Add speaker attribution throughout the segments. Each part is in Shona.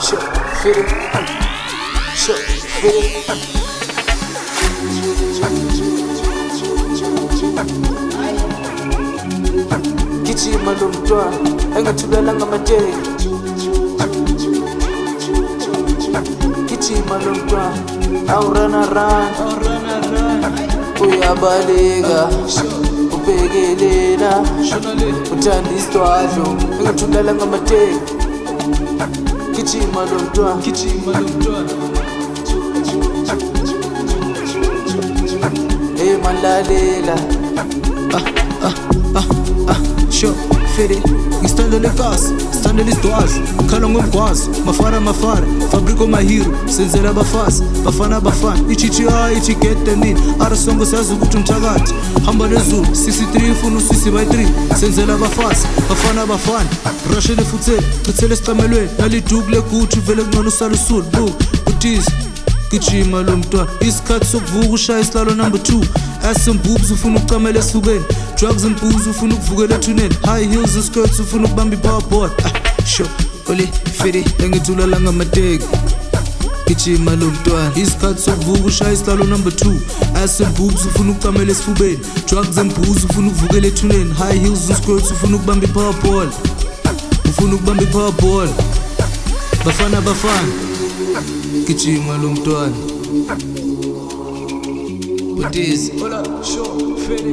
Speaker 1: Shook, fit it up. Shook, fit uyabaleka ubhekelela uthanda isidwadlo engathulalanga Kichi madam Kichi madam Eh Hey mandalela Ah ah ah ah, ah. Sure fede ngisitande lekasi sithande lidwazi khala ngomgwazi mafana mafana fabrico mahiro senzela abafazi bafana bafana ichichi a ah, ichigetemin arisongo siyazi ukuthi umthakathi hamba nezulu sisi 3 ifuna usisi by 3 senzela abafazi bafana bafana rashele futhele chithele esicamelweni naliduku legutu vele kungcono usalusulu buk utize gijima lo mntwana isikhathi sokuvuka ushaya isilalo number two asembubs ufuna ukucamela esifubeni drugs mbuz ufuna ukuvukela ethuneni high heels iskirts ufuna ukubamba i-powerboard ah, sho oli fiti engithulala ngamateki gijima lo mntwana isikhathi sokuvuka ushaya isilalo number two asembubs ufuna ukucamela esifubeni drugs mbuz ufuna ukuvukela ethuneni high heels iskirts ufuna ukubamba i-powerboard ufuna ukubamba i-powerboard bafana bafana egijima lo mntwana butizi ola sho fede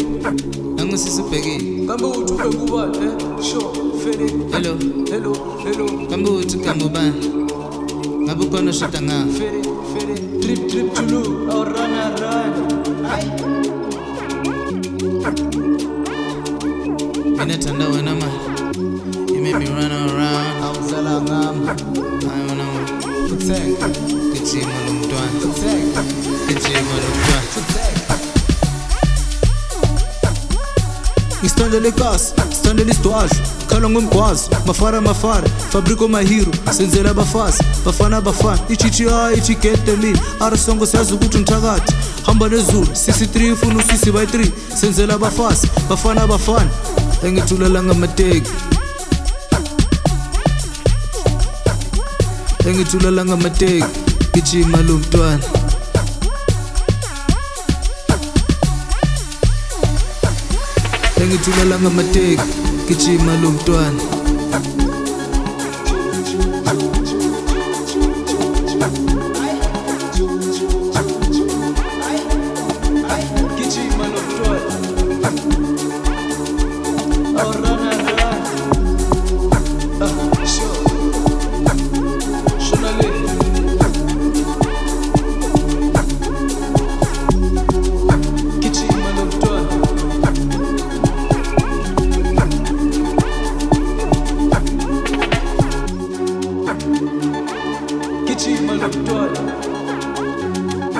Speaker 1: angisisibhekile kambe uthi ube ngubani eh sho fede hello hello hello kambe uthi kambe ubani ngabe ukhona shada nga fede fede trip trip to loo or oh, run run ay mina thanda wena mali you make me run around awuzala ngami ayona mali Estando ali caso, estando ali estuagem Calongo quase, mafara mafara Fabrico uma hero, sem dizer abafaz Bafana bafan, ichichi a etiqueta mil Arasongo sazi ukuthi tagat, Hamba nezulu, sisi 3 funa usisi vai tri, Senzela abafasi, bafana tula langa ngamateki engithulala ngamateki gijima lo mntwana engithulala ngamateki gijima lo mntwana thank you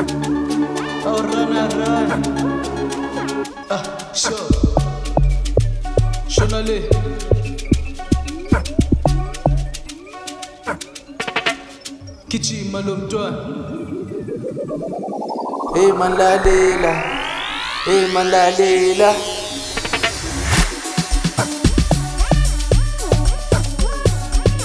Speaker 1: Oh, run, run. Ah, sure. Journaler. Kichi Hey, man, la, la. Hey, man, la, la.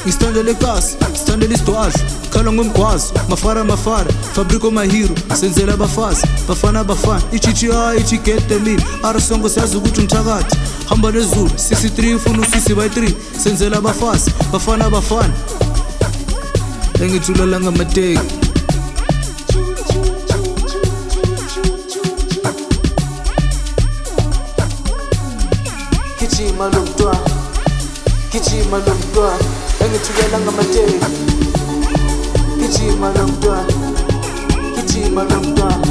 Speaker 1: Mistari ya lekas, stand ya listoaj Kalongo mkwazo, mafara mafara Fabriko mahiru, senzela bafazi Bafana bafana, ichichi haa ichikete mili Arasongo sazu gutu mtakati Hamba lezulu, sisi trifu nusisi by 3 Senzela bafazi, bafana bafana Engitula langa mateki Kichima lumtwa Kichima lumtwa engithukela ngamateki gijima lomntwana gijima lomntwana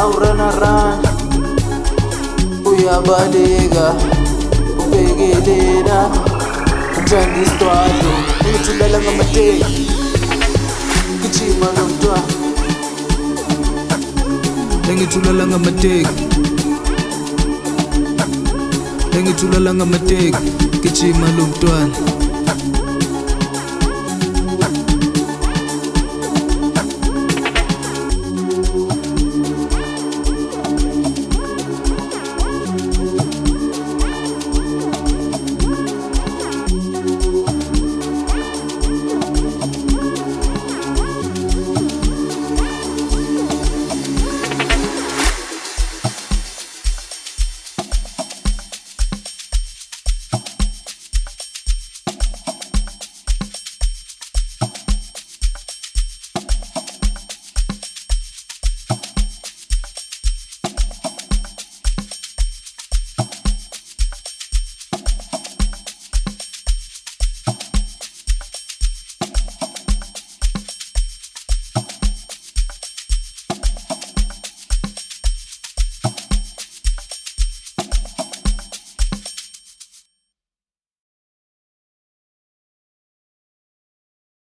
Speaker 1: awuranarana uyabaleka ubekelela uthandisidwalo engithukela ngamateki gijima lomntwana engithulala ngamateki engithulala ngamateki gijima lomntwana